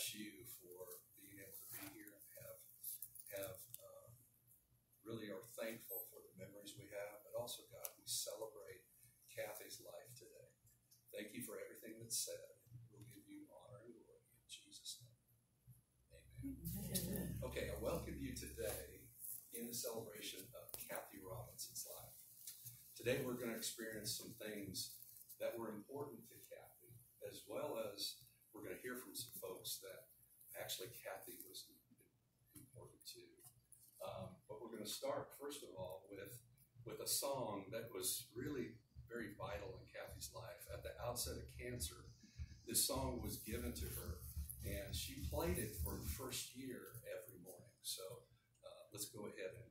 bless you for being able to be here and have have um, really are thankful for the memories we have, but also God, we celebrate Kathy's life today. Thank you for everything that's said. We'll give you honor and glory in Jesus' name. Amen. Okay, I welcome you today in the celebration of Kathy Robinson's life. Today we're going to experience some things that were important to Kathy, as well as we're going to hear from some folks that actually Kathy was important to. Um, but we're going to start first of all with with a song that was really very vital in Kathy's life at the outset of cancer. This song was given to her, and she played it for the first year every morning. So uh, let's go ahead and